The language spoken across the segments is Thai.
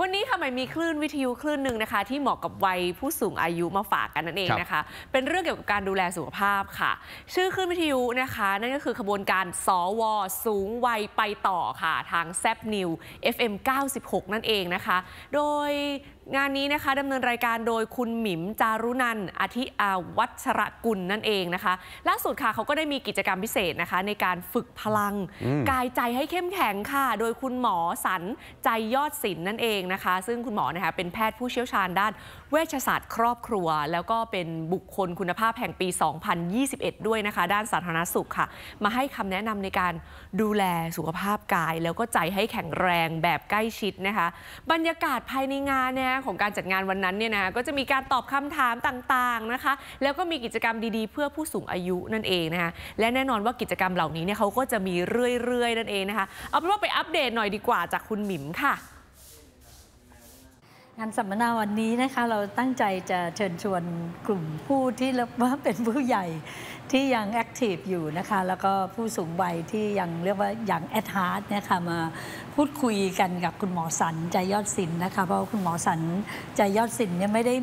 วันนี้ค่ะใหม่มีคลื่นวิทยุคลื่นหนึ่งนะคะ ที่เหมาะกับวัยผู้สูงอายุมาฝากกันนั่นเองนะคะ เป็นเรื่องเกี่ยวกับการดูแลสุขภาพค่ะ ชื่อคลื่นวิทยุนะคะ นั่นก็คือขบวนการสวสูงวัยไปต่อค่ะ ทางแซบนิว FM 96 นั่นเองนะคะ โดยงานนี้นะคะดำเนินรายการโดยคุณหมิมจารุนันท์อธิอาวัชรกุลนั่นเองนะคะ ล่าสุดค่ะเขาก็ได้มีกิจกรรมพิเศษนะคะ ในการฝึกพลังอืมกายใจให้เข้มแข็งค่ะ โดยคุณหมอสันใจยอดศิลป์นั่นเองนะคะ ซึ่งคุณหมอนะคะเป็นแพทย์ผู้เชี่ยวชาญด้านเวชศาสตร์ครอบครัว แล้วก็เป็นบุคคลคุณภาพแห่งปี 2021 ด้วยนะคะ ด้านสาธารณสุขค่ะ มาให้คำแนะนำในการดูแลสุขภาพกาย แล้วก็ใจให้แข็งแรงแบบใกล้ชิดนะคะ บรรยากาศภายในงานเนี่ยของการจัดงานวันนั้นเนี่ยนะก็จะมีการตอบคำถามต่างๆนะคะ แล้วก็มีกิจกรรมดีๆ เพื่อผู้สูงอายุนั่นเองนะคะและแน่นอนว่ากิจกรรมเหล่านี้เนี่ยเขาก็จะมีเรื่อยๆนั่นเองนะคะเอาเป็นว่าไปอัปเดตหน่อยดีกว่าจากคุณหมิมค่ะ งานสัมมนาวันนี้นะคะเราตั้งใจจะเชิญชวนกลุ่มผู้ที่เรียกว่าเป็นผู้ใหญ่ที่ยัง active อยู่นะคะแล้วก็ผู้สูงวัยที่ยังเรียกว่า young at heart นะคะมาพูดคุยกันกับคุณหมอสันต์ใจยอดศิลป์นะคะเพราะว่าคุณหมอสันต์ใจยอดศิลป์เนี่ยไม่ได้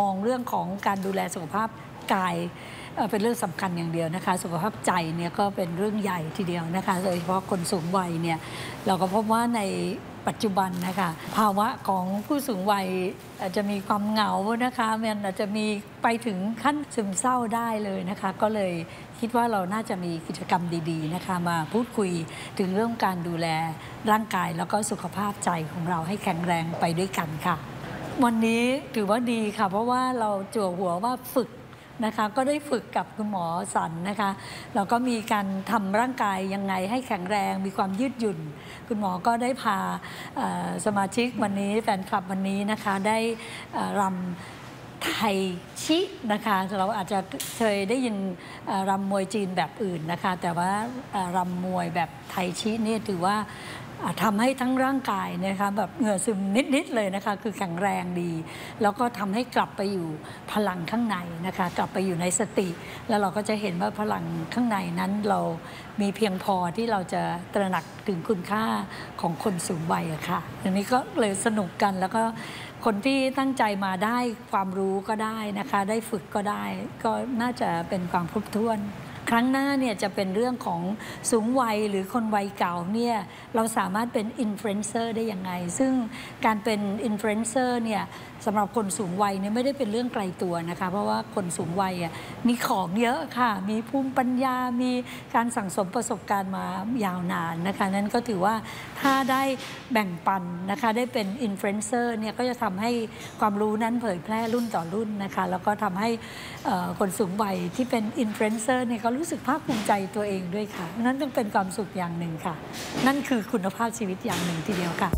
มองเรื่องของการดูแลสุขภาพกายเอ่อเป็นเรื่องสำคัญอย่างเดียวนะคะ สุขภาพใจเนี่ยก็เป็นเรื่องใหญ่ทีเดียวนะคะ โดยเฉพาะคนสูงวัยเนี่ยเราก็พบว่าใน ปัจจุบันนะคะภาวะของผู้สูงวัยอาจจะมีความเหงานะคะมันอาจจะมีไปถึงขั้นซึมเศร้าได้เลยนะคะ ก็เลยคิดว่าเราน่าจะมีกิจกรรมดีๆนะคะ มาพูดคุยถึงเรื่องการดูแลร่างกายแล้วก็สุขภาพใจของเราให้แข็งแรงไปด้วยกันค่ะ วันนี้ถือว่าดีค่ะ เพราะว่าเราจั่วหัวว่าฝึก นะคะก็ได้ฝึกกับคุณหมอสันนะคะเราก็มีการทำร่างกายยังไงให้แข็งแรง มีความยืดหยุ่น คุณหมอก็ได้พาสมาชิกวันนี้แฟนคลับวันนี้นะคะได้เอ่อรำไทยชินะคะเราอาจจะเคยได้ยินรำมวยจีนแบบอื่นนะคะ แต่ว่ารำมวยแบบไทยชินี่ถือว่า ทำให้ทั้งร่างกายนะคะแบบเหงื่อซึมนิดๆเลยนะคะ คือแข็งแรงดี แล้วก็ทำให้กลับไปอยู่พลังข้างในนะคะ กลับไปอยู่ในสติ แล้วเราก็จะเห็นว่าพลังข้างในนั้นเรามีเพียงพอที่เราจะตระหนักถึงคุณค่าของคนสูงวัยอะค่ะอันนี้ก็เลยสนุกกันแล้วก็คนที่ตั้งใจมาได้ความรู้ก็ได้นะคะ ได้ฝึกก็ได้ ก็น่าจะเป็นความครบถ้วน ครั้งหน้าเนี่ยจะเป็นเรื่องของสูงวัยหรือคนวัยเก่าเนี่ยเราสามารถเป็นอินฟลูเอนเซอร์ได้ยังไง ซึ่งการเป็นอินฟลูเอนเซอร์เนี่ยสำหรับคนสูงวัยเนี่ยไม่ได้เป็นเรื่องไกลตัวนะคะ เพราะว่าคนสูงวัยอะมีของเยอะค่ะ มีภูมิปัญญา มีการสั่งสมประสบการณ์มายาวนานนะคะ นั้นก็ถือว่าถ้าได้แบ่งปันนะคะ ได้เป็นอินฟลูเอนเซอร์เนี่ยก็จะทำให้ความรู้นั้นเผยแพร่รุ่นต่อรุ่นนะคะ แล้วก็ทำให้คนสูงวัยที่เป็นอินฟลูเอนเซอร์เนี่ยเขารู้สึกภาคภูมิใจตัวเองด้วยค่ะ นั่นจึงเป็นความสุขอย่างหนึ่งค่ะ นั่นคือคุณภาพชีวิตอย่างหนึ่งทีเดียวค่ะ